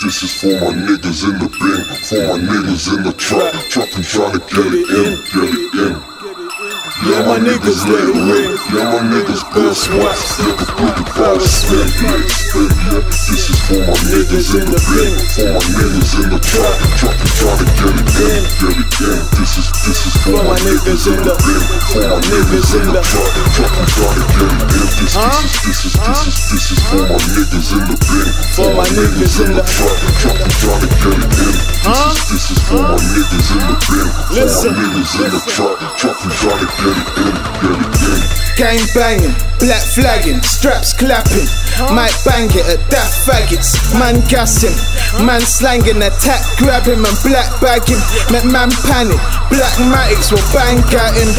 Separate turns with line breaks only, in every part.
This is for my niggas in the bin, for my niggas in the trap, trapping trying to get it in, get it in. Yeah, my niggas let it ring. Yeah, my niggas bust wax. Yeah, the ball spin, yeah, spin. This is for my niggas in the bin, for my niggas in the trap, trapping trying to get it in, get it in. This is this is for my niggas in the bin, for my niggas in the trap, trapping trying to get it in. This this is this is this is this is for my niggas in the bin, for my niggas in the trap, trapping trying to get it in. This is this is for my niggas in the bin, for my niggas in the trap, trapping trying to get it in, get it in.
Gang banging, black flagging, straps clapping. Might bang it at that faggots. Man gassing, man slanging, attack grabbing, man black bagging. Met man panic, black matics will bang at him.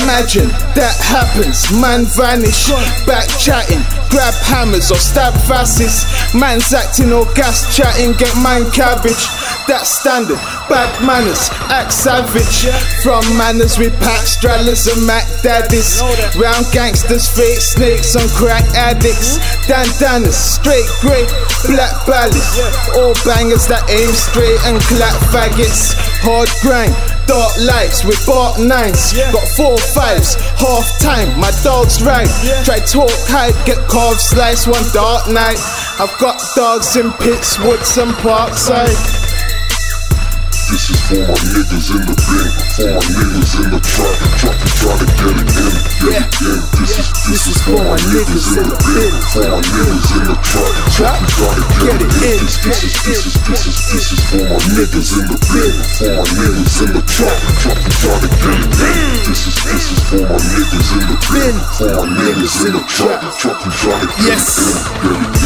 Imagine that happens, man vanish, back chatting. Grab hammers or stab fascists. Man's acting or gas chatting, get man cabbage. That's standard, bad manners, act savage. From manners we pack straddlers and Mac daddies. Round gangsters, fake snakes on crack addicts. Dandanas, straight grey, black ballads. All bangers that aim straight and clap faggots. Hard grind, dark lights with bark nines. Got four fives, half time, my dog's right. Try talk high, get carved slice one dark night. I've got dogs in pits, woods and parkside.
This is for my niggas in the bin, for my niggas in the trap, trapping trying to get it in, get it in. This is this is for my niggas in the bin, for my niggas in the trap, trapping trying to get it in. This this is this is this is this is for my niggas in the bin, for my niggas in the trap, trapping trying to get it in. This is this is for my niggas in the bin, for my niggas in the trap, trapping trying to get it in, get it in.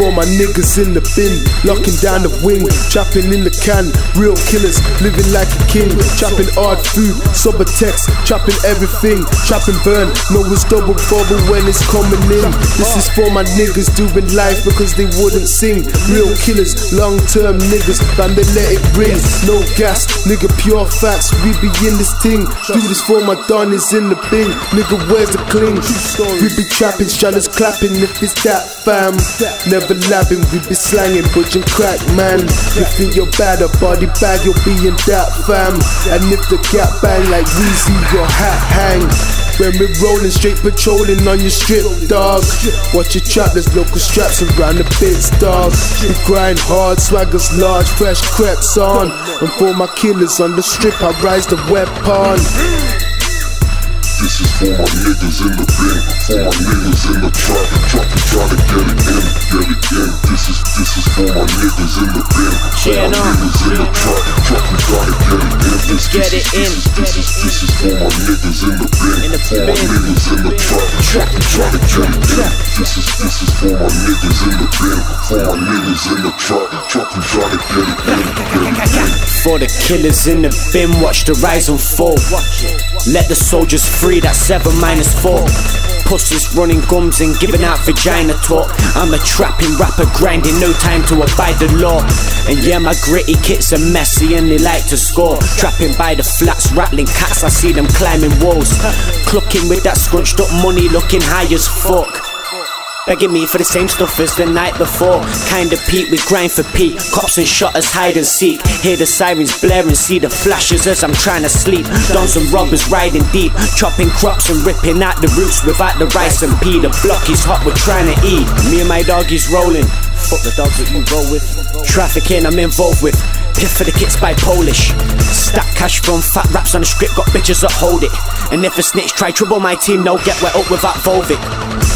For my niggas in the bin, locking down the wing, trapping in the can, real killers, living like a king, trapping hard food, sober text, trapping everything, trapping burn, no it's double bubble when it's coming in. This is for my niggas doing life because they wouldn't sing, real killers, long term niggas, fam they let it ring, no gas, nigga pure facts, we be in this thing, do this for my donnies in the bin, nigga where's the cling, we be trapping, shadows clapping if it's that fam. Never lapping, we be slanging, butching crack, man. You think you're bad, a body bag, you'll be in that fam. And if the gap bang like Weezy, your hat hang. When we're rolling straight patrolling on your strip, dog. Watch your trap, there's local straps around the bits, dog. We grind hard, swaggers large, fresh creps on. And for my killers on the strip, I rise the weapon.
My niggas in the bin, for my niggas in the trap, trapping trying to get it in, get it in. This is this is for my niggas in the bin, for my niggas in the trap, trapping trying to get it This
Get
this
in.
This is this is this is for my niggas in the bin,
In the
for my niggas in the trap, trapping trying to get it in. This is this is for my niggas in the bin, for my niggas in the trap, trapping trying to get it in, get it in.
For the killers in the bin, watch the rise and fall. Let the soldiers free, that's 7 minus 4. Pussies running gums and giving out vagina talk. I'm a trapping rapper, grinding, no time to abide the law. And yeah, my gritty kits are messy and they like to score. Trapping by the flats, rattling cats, I see them climbing walls. Clucking with that scrunched up money, looking high as fuck. Begging me for the same stuff as the night before. Kinda Pete, we grind for Pete. Cops and shotters hide and seek. Hear the sirens blaring, see the flashes as I'm trying to sleep. Dons and robbers riding deep. Chopping crops and ripping out the roots without the rice and pea. The block is hot, we're trying to eat. Me and my dog is rolling. Fuck the dogs that you roll with. Trafficking I'm involved with. Piff for the kits by Polish. Stack cash from fat raps on the script, got bitches that hold it. And if a snitch try trouble my team, no get wet up without Volvic.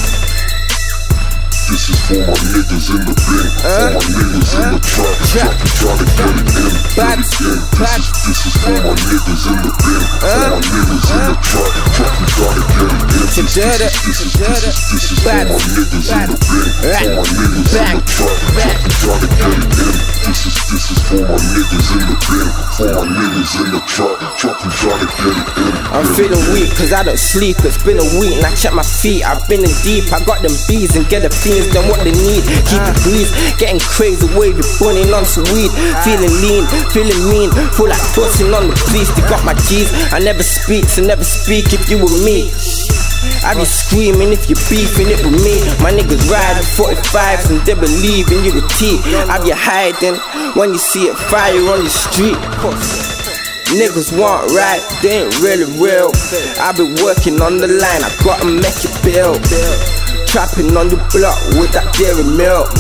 This is for my niggas in the bin, for my niggas in the trap, trapping trying to get it in, get it in. This is this is for my niggas in the bin, for my niggas in the trap, trapping trying to get it in. This is this is this is this is for my niggas in the bin, for my niggas in the trap, trapping trying to get it in.
I'm feeling weak cause I don't sleep. It's been a week and I check my feet. I've been in deep. I got them bees and get the fiends them what they need. Keep it breeze, getting crazy, wavy, burning on some weed. Feeling lean, feeling mean. Feel like busting on the police. They got my G's. I never speak, so never speak if you were me. I be screaming if you beefing it with me. My niggas riding 45s and they believing you a T. I be hiding when you see a fire on the street. Niggas want right, they ain't really real. I be working on the line, I gotta make it build. Trapping on the block with that dairy milk.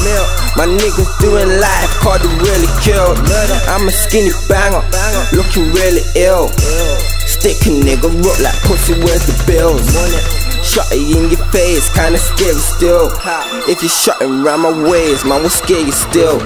My niggas doing life, called it really killed. I'm a skinny banger, looking really ill. Stick a nigga up like pussy, where's the bills? Shot it in your face, kinda scary still. If you shutting round my ways, man, we'll scare you still.